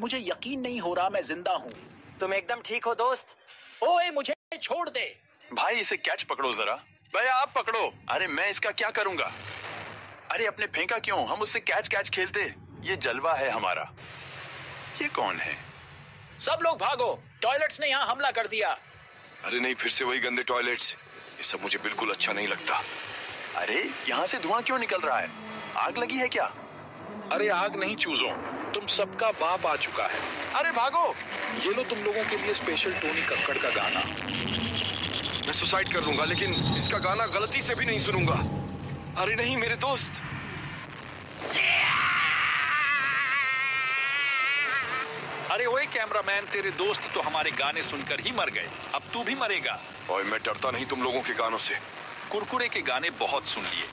मुझे यकीन नहीं हो रहा मैं ज़िंदा हूँ। तुम एकदम ठीक हो दोस्त। ओए मुझे छोड़ दे। भाई इसे कैच पकड़ो जरा। भैया आप पकड़ो। अरे मैं इसका क्या करूँगा? अरे अपने फेंका क्यों? हम उससे कैच कैच खेलते। ये जलवा है हमारा। ये कौन है? सब लोग भागो। टॉयलेट्स ने यहाँ हमला कर दिया। अरे नहीं फिर से वही गंदे टॉयलेट्स। ये सब मुझे बिल्कुल अच्छा नहीं लगता। अरे यहाँ से धुआँ क्यों निकल रहा है? आग लगी है क्या? अरे आग नहीं चूजो। तुम सबका बाप आ चुका है। अरे भागो। ये लो तुम लोगों के लिए स्पेशल टोनी कक्कड़ का गाना। मैं सुसाइड कर लूँगा लेकिन इसका गाना गलती से भी नहीं सुनूँगा। अरे नहीं मेरे दोस्त। अरे ओए कैमरामैन तेरे दोस्त तो हमारे गाने सुनकर ही मर गए। अब तू भी मरेगा। और मैं डरता नहीं तुम लोगों के गानों से। कुरकुरे के गाने बहुत सुन लिए।